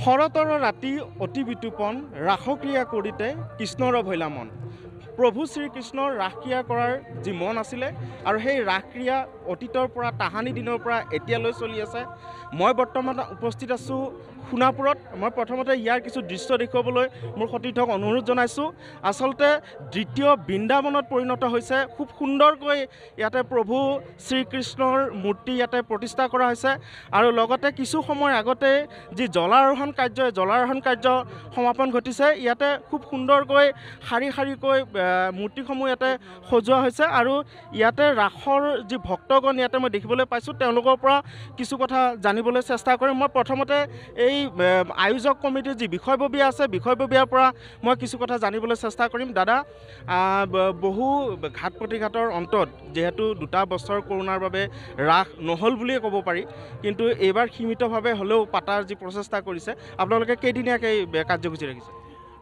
শৰতৰ ৰাতি অতি বিতোপন ৰাসক্ৰিয়া কৰিতে কৃষ্ণৰ ভৈলা মন প্ৰভু শ্ৰীকৃষ্ণৰ ৰাসক্ৰিয়া কৰাৰ যি মন আছিলে আৰু সেই ৰাসক্ৰিয়া অতীতৰ পৰা তাহানি দিনৰ পৰা এতিয়ালৈ চলি আছে। মই বৰ্তমান উপস্থিত আছোঁ সোণাপুৰত। মই প্ৰথমতে ইয়াৰ কিছু দৃশ্য দেখুৱাবলৈ মোৰ সতীৰ্থক অনুৰোধ জনাইছোঁ। আচলতে দ্বিতীয় বৃন্দাবনত পৰিণত হৈছে। খুব সুন্দৰকৈ ইয়াতে প্ৰভু শ্ৰীকৃষ্ণৰ মূৰ্তি ইয়াতে প্ৰতিষ্ঠা কৰা হৈছে। আৰু লগতে কিছু সময় আগতে যি জলাৰোহণ কাৰ্য জলাৰোহণ কাৰ্য সমাপন ঘটিছে ইয়াতে খুব সুন্দৰকৈ শাৰী শাৰীকৈ মূৰ্তিসমূহ ইয়াতে সজোৱা হৈছে আৰু ইয়াতে ৰাসৰ যি ভক্তগণ ইয়াতে মই দেখিবলৈ পাইছোঁ তেওঁলোকৰ পৰা কিছু কথা জানিবলৈ চেষ্টা কৰিম। মই প্ৰথমতে এই আয়োজক কমিটিৰ যি বিষয়ববীয়া আছে বিষয়ববীয়াৰ পৰা মই কিছু কথা জানিবলৈ চেষ্টা কৰিম। দাদা বহু ঘাট প্ৰতিঘাটৰ অন্তত যিহেতু দুটা বছৰ কৰোণাৰ বাবে ৰাস নহ'ল বুলিয়ে ক'ব পাৰি কিন্তু এইবাৰ সীমিতভাৱে হ'লেও পাতাৰ যি প্ৰচেষ্টা কৰিছে আপোনালোকে কেইদিনীয়াকৈ কাৰ্যসূচী ৰাখিছে?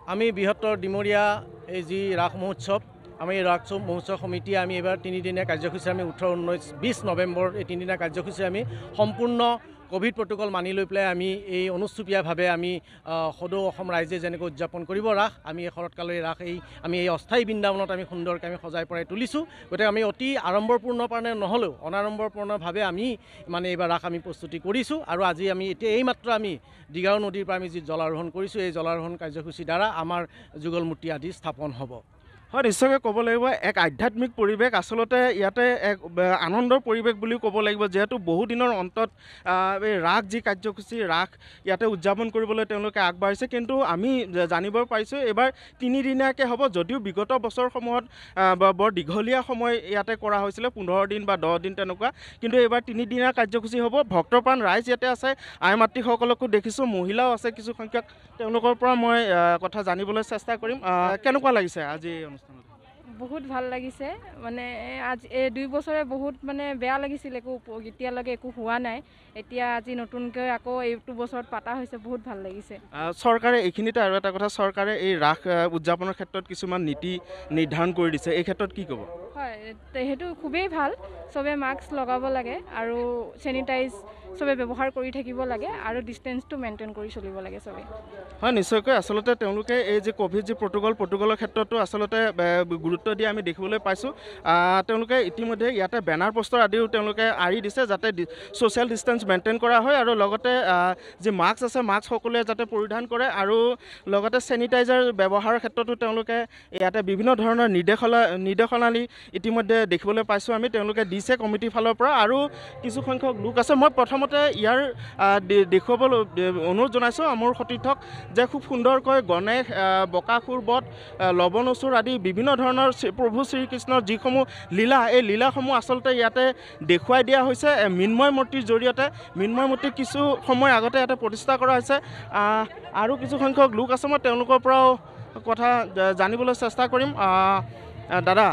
আমি বৃহত্তৰ ডিমৰীয়া এই যি ৰাস মহোৎসৱ আমি এই ৰাস মহোৎসৱ সমিতিয়ে আমি এইবাৰ তিনিদিনীয়া কাৰ্যসূচী আমি ওঠৰ ঊনৈছ বিছ নৱেম্বৰ এই তিনিদিনীয়া কাৰ্যসূচী আমি সম্পূৰ্ণ ক'ভিড প্ৰট'কল মানি লৈ পেলাই আমি এই অনুষ্টুপীয়াভাৱে আমি সদৌ অসম ৰাইজে যেনেকৈ উদযাপন কৰিব ৰাস আমি এই শৰৎকালৰ ৰাস এই আমি এই অস্থায়ী বৃন্দাবনত আমি সুন্দৰকৈ আমি সজাই পৰাই তুলিছোঁ। গতিকে আমি অতি আড়ম্বৰপূৰ্ণ কাৰণে নহ'লেও অনাড়ম্বৰপূৰ্ণভাৱে আমি মানে এইবাৰ ৰাস আমি প্ৰস্তুতি কৰিছোঁ আৰু আজি আমি এতিয়া এইমাত্ৰ আমি দীঘাৰু নদীৰ পৰা আমি যি জলাৰোহণ কৰিছোঁ এই জলাৰোহণ কাৰ্যসূচীৰ দ্বাৰা আমাৰ যুগল মূৰ্তি আদি স্থাপন হ'ব। হয় নিশ্চয়কৈ ক'ব লাগিব এক আধ্যাত্মিক পৰিৱেশ আচলতে ইয়াতে এক আনন্দৰ পৰিৱেশ বুলিও ক'ব লাগিব। যিহেতু বহুদিনৰ অন্তত এই ৰাস যি কাৰ্যসূচী ৰাস ইয়াতে উদযাপন কৰিবলৈ তেওঁলোকে আগবাঢ়িছে। কিন্তু আমি জানিব পাৰিছোঁ এইবাৰ তিনিদিনীয়াকৈ হ'ব। যদিও বিগত বছৰসমূহত বৰ দীঘলীয়া সময় ইয়াতে কৰা হৈছিলে পোন্ধৰ দিন বা দহ দিন তেনেকুৱা। কিন্তু এইবাৰ তিনিদিনীয়া কাৰ্যসূচী হ'ব। ভক্তপ্ৰাণ ৰাইজ ইয়াতে আছে। আই মাতৃসকলকো দেখিছোঁ মহিলাও আছে কিছু সংখ্যক তেওঁলোকৰ পৰা মই কথা জানিবলৈ চেষ্টা কৰিম। কেনেকুৱা লাগিছে আজি অনুষ্ঠানত? বহুত ভাল লাগিছে। মানে আজি এই দুই বছৰে বহুত মানে বেয়া লাগিছিল একো এতিয়ালৈকে একো হোৱা নাই। এতিয়া আজি নতুনকৈ আকৌ এইটো বছৰত পাতা হৈছে বহুত ভাল লাগিছে। চৰকাৰে এইখিনিতে আৰু এটা কথা চৰকাৰে এই ৰাস উদযাপনৰ ক্ষেত্ৰত কিছুমান নীতি নিৰ্ধাৰণ কৰি দিছে। এই ক্ষেত্ৰত কি ক'ব? হয় সেইটো খুবেই ভাল। চবে মাস্ক লগাব লাগে আৰু চেনিটাইজ চবে ব্যৱহাৰ কৰি থাকিব লাগে আৰু ডিষ্টেঞ্চটো মেইনটেইন কৰি চলিব লাগে চবে। হয় নিশ্চয়কৈ। আচলতে তেওঁলোকে এই যে ক'ভিড যি প্ৰট'কল প্ৰট'কলৰ ক্ষেত্ৰতো আচলতে গুৰুত্ব দিয়া আমি দেখিবলৈ পাইছোঁ। তেওঁলোকে ইতিমধ্যে ইয়াতে বেনাৰ পষ্টাৰ আদিও তেওঁলোকে আঁৰি দিছে যাতে ছ'চিয়েল ডিষ্টেঞ্চ মেইনটেইন কৰা হয় আৰু লগতে যি মাস্ক আছে মাস্ক সকলোৱে যাতে পৰিধান কৰে আৰু লগতে চেনিটাইজাৰ ব্যৱহাৰৰ ক্ষেত্ৰতো তেওঁলোকে ইয়াতে বিভিন্ন ধৰণৰ নিৰ্দেশনা নিৰ্দেশনালী ইতিমধ্যে দেখিবলৈ পাইছোঁ আমি তেওঁলোকে দিছে কমিটিৰ ফালৰ পৰা আৰু কিছু সংখ্যক লোক আছে। মই প্ৰথমতে ইয়াৰ দেখুৱাবলৈ অনুৰোধ জনাইছোঁ মোৰ সতীৰ্থক যে খুব সুন্দৰকৈ গণেশ বকাসুৰ বধ লৱণচুৰ আদি বিভিন্ন ধৰণৰ প্ৰভু শ্ৰীকৃষ্ণৰ যিসমূহ লীলা এই লীলাসমূহ আচলতে ইয়াতে দেখুৱাই দিয়া হৈছে। মৃন্ময় মূৰ্তিৰ জৰিয়তে মৃন্ময় মূৰ্তি কিছু সময় আগতে ইয়াতে প্ৰতিষ্ঠা কৰা হৈছে। আৰু কিছু সংখ্যক লোক আছে মই তেওঁলোকৰ পৰাও কথা জানিবলৈ চেষ্টা কৰিম। দাদা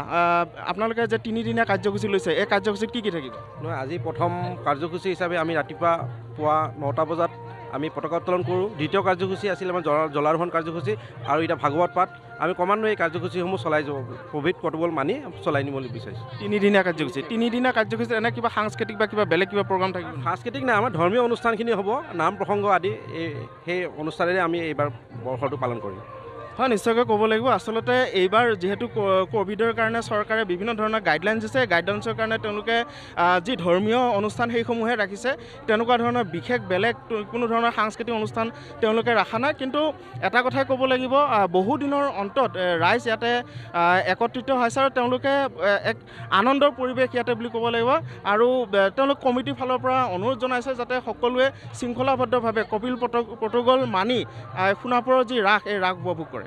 আপোনালোকে যে তিনিদিনীয়া কাৰ্যসূচী লৈছে এই কাৰ্যসূচীত কি কি থাকিব? নহয় আজি প্ৰথম কাৰ্যসূচী হিচাপে আমি ৰাতিপুৱা পুৱা নটা বজাত আমি পতাকা উত্তোলন কৰোঁ। দ্বিতীয় কাৰ্যসূচী আছিল আমাৰ জলা জলাৰোহণ কাৰ্যসূচী আৰু এতিয়া ভাগৱত পাঠ। আমি ক্ৰমান্বয়ে এই কাৰ্যসূচীসমূহ চলাই যাব ক'ভিড প্ৰট'কল মানি চলাই নিবলৈ বিচাৰিছোঁ। তিনিদিনীয়া কাৰ্যসূচী। তিনিদিনীয়া কাৰ্যসূচীত এনে কিবা সাংস্কৃতিক বা কিবা বেলেগ কিবা প্ৰগ্ৰাম থাকিব? সাংস্কৃতিক নাই আমাৰ ধৰ্মীয় অনুষ্ঠানখিনি হ'ব নাম প্ৰসংগ আদি এই সেই অনুষ্ঠানেৰে আমি এইবাৰ বৰ্ষটো পালন কৰিম। হয় নিশ্চয়কৈ ক'ব লাগিব। আচলতে এইবাৰ যিহেতু ক'ভিডৰ কাৰণে চৰকাৰে বিভিন্ন ধৰণৰ গাইডলাইনছ দিছে। গাইডলাইনছৰ কাৰণে তেওঁলোকে যি ধৰ্মীয় অনুষ্ঠান সেইসমূহে ৰাখিছে। তেনেকুৱা ধৰণৰ বিশেষ বেলেগ কোনো ধৰণৰ সাংস্কৃতিক অনুষ্ঠান তেওঁলোকে ৰখা নাই। কিন্তু এটা কথাই ক'ব লাগিব বহুদিনৰ অন্তত ৰাইজ ইয়াতে একত্ৰিত হৈছে আৰু তেওঁলোকে এক আনন্দৰ পৰিৱেশ ইয়াতে বুলি ক'ব লাগিব। আৰু তেওঁলোক কমিটিৰ ফালৰ পৰা অনুৰোধ জনাইছে যাতে সকলোৱে শৃংখলাবদ্ধভাৱে কপিল প্ৰট প্ৰট'কল মানি সোণাপুৰৰ যি ৰাস এই ৰাস উপভোগ কৰে।